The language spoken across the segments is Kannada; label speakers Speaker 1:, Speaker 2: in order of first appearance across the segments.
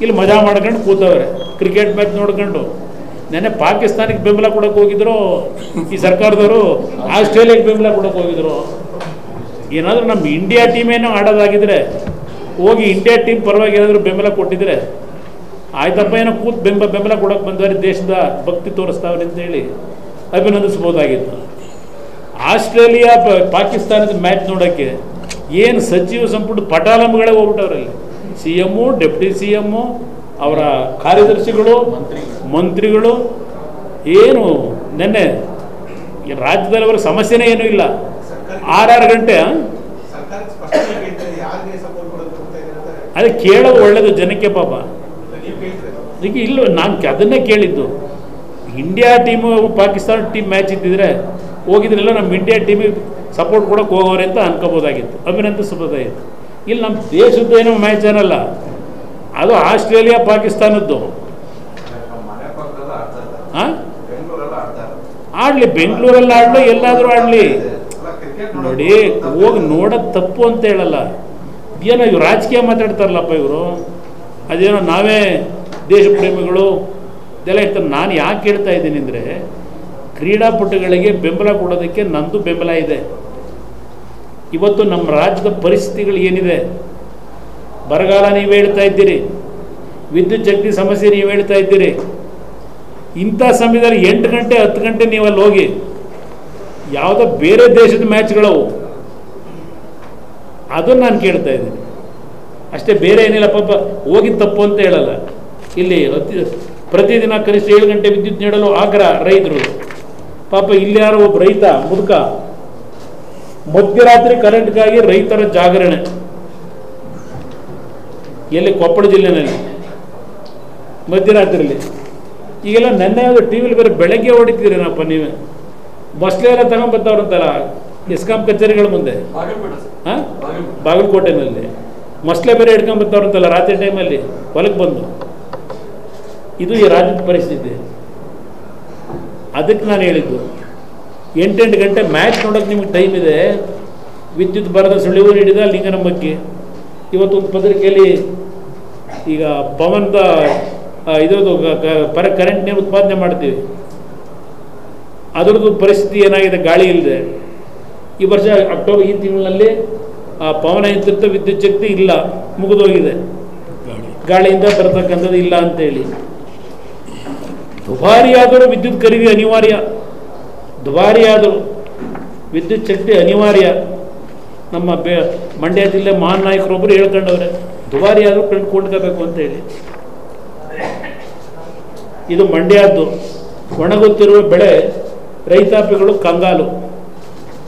Speaker 1: ಇಲ್ಲಿ ಮಜಾ ಮಾಡ್ಕೊಂಡು ಕೂತವ್ರೆ. ಕ್ರಿಕೆಟ್ ಮ್ಯಾಚ್ ನೋಡ್ಕೊಂಡು. ನೆನ್ನೆ ಪಾಕಿಸ್ತಾನಕ್ಕೆ ಬೆಂಬಲ ಕೊಡಕ್ಕೆ ಹೋಗಿದ್ರು, ಈ ಸರ್ಕಾರದವರು ಆಸ್ಟ್ರೇಲಿಯಾಗೆ ಬೆಂಬಲ ಕೊಡಕ್ಕೆ ಹೋಗಿದ್ರು, ಏನಾದರೂ ನಮ್ಮ ಇಂಡಿಯಾ ಟೀಮೇನೋ ಆಡೋದಾಗಿದ್ರೆ, ಹೋಗಿ ಇಂಡಿಯಾ ಟೀಮ್ ಪರವಾಗಿ ಏನಾದರೂ ಬೆಂಬಲ ಕೊಟ್ಟಿದ್ರೆ, ಆಯ್ತಪ್ಪ ಏನೋ ಕೂತ್ ಬೆಂಬ, ಬೆಂಬಲ ಕೊಡಕ್ಕೆ ಬಂದವ್ರೆ, ದೇಶದ ಭಕ್ತಿ ತೋರಿಸ್ತಾವ್ರೆ ಅಂತೇಳಿ ಅಭಿನಂದಿಸ್ಬೋದಾಗಿತ್ತು ಆಸ್ಟ್ರೇಲಿಯಾ ಪಾಕಿಸ್ತಾನದ ಮ್ಯಾಚ್ ನೋಡೋಕ್ಕೆ ಏನು ಸಚಿವ ಸಂಪುಟ ಪಟಾಲಂಬಗಳೇ ಹೋಗ್ಬಿಟ್ಟವ್ರಲ್ಲಿ C M deputy C M ಅವರ ಕಾರ್ಯದರ್ಶಿಗಳು, ಮಂತ್ರಿಗಳು, ಏನು ನೆನ್ನೆ ರಾಜ್ಯದಲ್ಲಿ ಅವರ ಸಮಸ್ಯೆನೇ ಏನೂ ಇಲ್ಲ. ಆರಾರು ಗಂಟೆ ಅದೇ ಕೇಳೋದು ಒಳ್ಳೇದು ಜನಕ್ಕೆ ಪಾಪ. ಅದಕ್ಕೆ ಇಲ್ಲ, ನಾನು ಅದನ್ನೇ ಕೇಳಿದ್ದು. India team, Pakistan team match ಇದ್ದಿದ್ರೆ ಹೋಗಿದ್ರೆಲ್ಲ, ನಮ್ಮ ಇಂಡಿಯಾ ಟೀಮಿಗೆ ಸಪೋರ್ಟ್ ಕೊಡೋಕೆ ಹೋಗೋರೆ ಅಂತ ಅನ್ಕೋಬೋದಾಗಿತ್ತು. ಅಭಿನಂದಿಸಬಹುದಾಗಿತ್ತು ಇಲ್ಲಿ ನಮ್ಮ ದೇಶದ್ದು ಏನೋ ಮ್ಯಾಚ್ ಏನಲ್ಲ ಅದು ಆಸ್ಟ್ರೇಲಿಯಾ, ಪಾಕಿಸ್ತಾನದ್ದು. ಹಾಂ ಆಡಲಿ, ಬೆಂಗಳೂರಲ್ಲಿ ಆಡಲಿ, ಎಲ್ಲಾದರೂ ಆಡಲಿ. ನೋಡಿ, ಹೋಗಿ ನೋಡೋದು ತಪ್ಪು ಅಂತ ಹೇಳಲ್ಲ. ಏನೋ ಇವ್ರು ರಾಜಕೀಯ ಮಾತಾಡ್ತಾರಲ್ಲಪ್ಪ ಇವರು. ಅದೇನೋ ನಾವೇ ದೇಶ ಪ್ರೇಮಿಗಳು. ಇದೆಲ್ಲ ಇರ್ತಾರೆ. ನಾನು ಯಾಕೆ ಹೇಳ್ತಾ ಇದ್ದೀನಿ ಅಂದರೆ, ಕ್ರೀಡಾಪಟುಗಳಿಗೆ ಬೆಂಬಲ ಕೊಡೋದಕ್ಕೆ ನಂದು ಬೆಂಬಲ ಇದೆ. ಇವತ್ತು ನಮ್ಮ ರಾಜ್ಯದ ಪರಿಸ್ಥಿತಿಗಳು ಏನಿದೆ? ಬರಗಾಲ ನೀವು ಹೇಳ್ತಾ ಇದ್ದೀರಿ. ವಿದ್ಯುತ್ ಶಕ್ತಿ ಸಮಸ್ಯೆ ನೀವು ಹೇಳ್ತಾ ಇದ್ದೀರಿ. ಇಂಥ ಸಮಯದಲ್ಲಿ ಎಂಟು ಗಂಟೆ, ಹತ್ತು ಗಂಟೆ ನೀವು ಅಲ್ಲಿ ಹೋಗಿ, ಯಾವುದೋ ಬೇರೆ ದೇಶದ ಮ್ಯಾಚ್ಗಳವು. ಅದನ್ನು ನಾನು ಕೇಳ್ತಾ ಇದ್ದೀನಿ. ಅಷ್ಟೇ ಬೇರೆ ಏನಿಲ್ಲ ಪಾಪ, ಹೋಗಿ ತಪ್ಪು ಅಂತ ಹೇಳಲ್ಲ. ಇಲ್ಲಿ ಪ್ರತಿದಿನ ಕನಿಷ್ಠ ಏಳು ಗಂಟೆ ವಿದ್ಯುತ್ ನೀಡಲು ಆಗ್ರಹ ರೈತರು. ಪಾಪ ಇಲ್ಲಿ ಯಾರೋ ಒಬ್ಬ ರೈತ, ಮುದುಕ ಮಧ್ಯರಾತ್ರಿ ಕರೆಂಟ್ಗಾಗಿ ರೈತರ ಜಾಗರಣೆ. ಎಲ್ಲಿ ಕೊಪ್ಪಳ ಜಿಲ್ಲೆನಲ್ಲಿ ಮಧ್ಯರಾತ್ರಿಯಲ್ಲಿ ಈಗೆಲ್ಲ ನೆನ್ನೆ ಯಾವುದು ಟಿ ವಿಲಿ ಬೇರೆ ಬೆಳಗ್ಗೆ ಹೊಡಿತೀರೇನಪ್ಪ ನೀವೇ. ಮಸ್ಲೆ ಎಲ್ಲ ತಗೊಂಬರ್ತಾವ್ರಂತಲ್ಲ ಇಸ್ಕಾಂ ಕಚೇರಿಗಳ ಮುಂದೆ. ಹಾಂ? ಬಾಗಲಕೋಟೆನಲ್ಲಿ. ಮಸ್ಲೆ ಬೇರೆ ಹಿಡ್ಕೊಂಡ್ಬರ್ತಾವ್ರಂತಲ್ಲ ರಾತ್ರಿ ಟೈಮಲ್ಲಿ ಹೊಲಕ್ಕೆ ಬಂದು. ಇದು ಈ ರಾಜ್ಯದ ಪರಿಸ್ಥಿತಿ. ಅದಕ್ಕೆ ನಾನು ಹೇಳಿದ್ದು ಎಂಟೆಂಟು ಗಂಟೆ ಮ್ಯಾಚ್ ನೋಡೋಕೆ ನಿಮಗೆ ಟೈಮ್ ಇದೆ. ವಿದ್ಯುತ್ ಬರದ ಸುಳಿವು ನೀಡಿದ ಲಿಂಗನಂಬಕ್ಕೆ. ಇವತ್ತು ಒಂದು ಪತ್ರಿಕೆಯಲ್ಲಿ ಈಗ ಪವನ್ದ ಇದ್ರದ್ದು ಪರ ಕರೆಂಟ್ನೇ ಉತ್ಪಾದನೆ ಮಾಡ್ತೀವಿ. ಅದರದ್ದು ಪರಿಸ್ಥಿತಿ ಏನಾಗಿದೆ? ಗಾಳಿ ಇಲ್ಲದೆ ಈ ವರ್ಷ ಅಕ್ಟೋಬರ್ ಈ ತಿಂಗಳಲ್ಲಿ ಆ ಪವನ ವಿದ್ಯುತ್ ಶಕ್ತಿ ಇಲ್ಲ. ಮುಗಿದೋಗಿದೆ. ಗಾಳಿಯಿಂದ ಬರತಕ್ಕಂಥದ್ದು ಇಲ್ಲ ಅಂತೇಳಿ. ದುಬಾರಿಯಾದರೂ ವಿದ್ಯುತ್ ಖರೀದಿ ಅನಿವಾರ್ಯ. ದುಬಾರಿಯಾದರೂ ವಿದ್ಯುತ್ ಶಕ್ತಿ ಅನಿವಾರ್ಯ. ನಮ್ಮ ಬೆ ಮಂಡ್ಯ ಜಿಲ್ಲೆ ಮಹಾನ್ ನಾಯಕರೊಬ್ಬರು ಹೇಳ್ಕೊಂಡವ್ರೆ, ದುಬಾರಿಯಾದರೂ ಕಂಡು ಕೊಂಡ್ಕೋಬೇಕು ಅಂತೇಳಿ ಇದು ಮಂಡ್ಯದ್ದು. ಒಣಗುತ್ತಿರುವ ಬೆಳೆ, ರೈತಾಪಿಗಳು ಕಂಗಾಲು.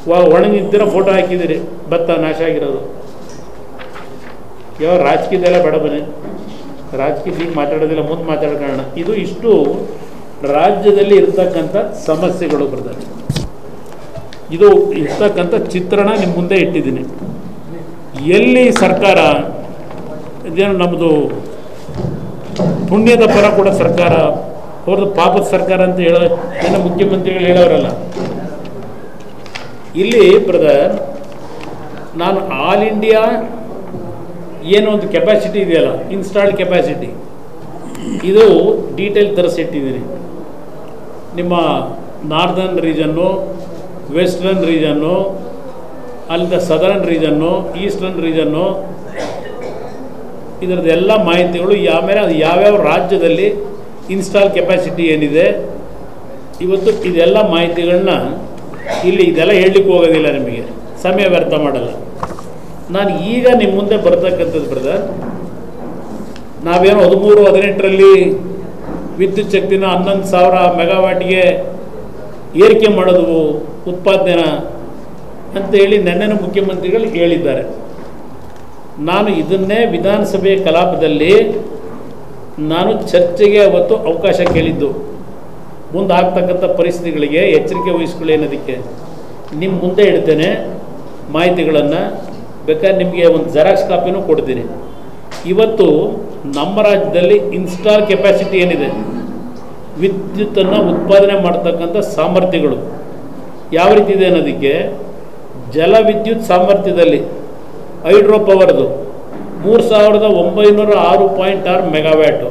Speaker 1: ವಾ ಒಣಗಿದ್ದಿರೋ ಫೋಟೋ ಹಾಕಿದ್ದೀರಿ, ಭತ್ತ ನಾಶ ಆಗಿರೋದು. ಯಾವ ರಾಜಕೀಯದೆಲ್ಲ ಬೇಡ ಬನ್ನಿ. ರಾಜಕೀಯ ಹೀಗೆ ಮಾತಾಡೋದಿಲ್ಲ, ಮುಂದೆ ಮಾತಾಡ್ಕೊಳ್ಳೋಣ. ಇದು ಇಷ್ಟು ರಾಜ್ಯದಲ್ಲಿ ಇರ್ತಕ್ಕಂಥ ಸಮಸ್ಯೆಗಳು ಬರ್ತದೆ ಇದು ಇರ್ತಕ್ಕಂಥ ಚಿತ್ರಣ ನಿಮ್ಮ ಮುಂದೆ ಇಟ್ಟಿದ್ದೀನಿ. ಎಲ್ಲಿ ಸರ್ಕಾರ, ಇದೇನು ನಮ್ಮದು ಪುಣ್ಯದ ಪರ ಕೂಡ ಸರ್ಕಾರ ಅವ್ರದ್ದು ಪಾಪದ ಸರ್ಕಾರ ಅಂತ ಹೇಳೋ ಏನೋ ಮುಖ್ಯಮಂತ್ರಿಗಳು ಹೇಳೋರಲ್ಲ. ಇಲ್ಲಿ ಬ್ರದರ್, ನಾನು ಆಲ್ ಇಂಡಿಯಾ ಏನೋ ಒಂದು ಕೆಪಾಸಿಟಿ ಇದೆಯಲ್ಲ ಇನ್ಸ್ಟಾಲ್ಡ್ ಕೆಪಾಸಿಟಿ ಇದು ಡೀಟೇಲ್ ತರಿಸಿಟ್ಟಿದ್ದೀನಿ ನಿಮ್ಮ ನಾರ್ದರ್ನ್ ರೀಜನ್ನು ವೆಸ್ಟರ್ನ್ ರೀಜನ್ನು ಅಲ್ಲಿಂದ ಸದರ್ನ್ ರೀಜನ್ನು ಈಸ್ಟರ್ನ್ ರೀಜನ್ನು ಇದರದ್ದು ಎಲ್ಲ ಮಾಹಿತಿಗಳು ಆಮೇಲೆ ಅದು ಯಾವ್ಯಾವ ರಾಜ್ಯದಲ್ಲಿ ಇನ್ಸ್ಟಾಲ್ ಕೆಪಾಸಿಟಿ ಏನಿದೆ, ಇವತ್ತು ಇದೆಲ್ಲ ಮಾಹಿತಿಗಳನ್ನ ಇಲ್ಲಿ ಇದೆಲ್ಲ ಹೇಳಲಿಕ್ಕೆ ಹೋಗೋದಿಲ್ಲ ನಿಮಗೆ. ಸಮಯ ವ್ಯರ್ಥ ಮಾಡಲ್ಲ. ನಾನು ಈಗ ನಿಮ್ಮ ಮುಂದೆ ಬರ್ತಕ್ಕಂಥದ್ದು ಬ್ರದರ್ ನಾವೇನೋ ಹದಿಮೂರು, ಹದಿನೆಂಟರಲ್ಲಿ ವಿದ್ಯುತ್ ಶಕ್ತಿನ ಹನ್ನೊಂದು ಸಾವಿರ ಮೆಗಾವಾಟ್ಗೆ ಏರಿಕೆ ಮಾಡೋದು ಉತ್ಪಾದನೆನ ಅಂತೇಳಿ ನೆನ್ನೆನ ಮುಖ್ಯಮಂತ್ರಿಗಳು ಹೇಳಿದ್ದಾರೆ. ನಾನು ಇದನ್ನೇ ವಿಧಾನಸಭೆ ಕಲಾಪದಲ್ಲಿ ನಾನು ಚರ್ಚೆಗೆ ಅವತ್ತು ಅವಕಾಶ ಕೇಳಿದ್ದು. ಮುಂದೆ ಆಗ್ತಕ್ಕಂಥ ಪರಿಸ್ಥಿತಿಗಳಿಗೆ ಎಚ್ಚರಿಕೆ ವಹಿಸ್ಕೊಳ್ಳಿ ಅನ್ನೋದಕ್ಕೆ. ನಿಮ್ಮ ಮುಂದೆ ಇಡ್ತೇನೆ ಮಾಹಿತಿಗಳನ್ನು. ಬೇಕಾದ್ರೆ ನಿಮಗೆ ಒಂದು ಜೆರಾಕ್ಸ್ ಕಾಪಿನೂ ಕೊಡ್ತೀನಿ. ಇವತ್ತು ನಮ್ಮ ರಾಜ್ಯದಲ್ಲಿ ಇನ್ಸ್ಟಾಲ್ ಕೆಪಾಸಿಟಿ ಏನಿದೆ? ವಿದ್ಯುತ್ತನ್ನು ಉತ್ಪಾದನೆ ಮಾಡ್ತಕ್ಕಂಥ ಸಾಮರ್ಥ್ಯಗಳು. ಯಾವ ರೀತಿ ಇದೆ ಅನ್ನೋದಕ್ಕೆ ಜಲವಿದ್ಯುತ್ ಸಾಮರ್ಥ್ಯದಲ್ಲಿ ಹೈಡ್ರೋ ಪವರ್ದು ಮೂರು ಸಾವಿರದ ಒಂಬೈನೂರ ಆರು ಪಾಯಿಂಟ್ ಆರು ಮೆಗಾವ್ಯಾಟು